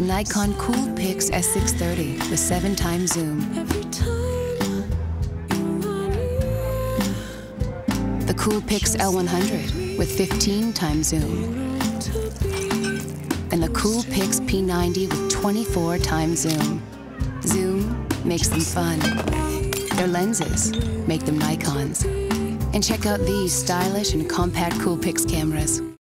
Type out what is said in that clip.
the Nikon Coolpix S630 with 7 times zoom. The Coolpix L100 with 15 times zoom. And the Coolpix P90 with 24 times zoom. Zoom makes them fun. Their lenses make them Nikons. And check out these stylish and compact Coolpix cameras.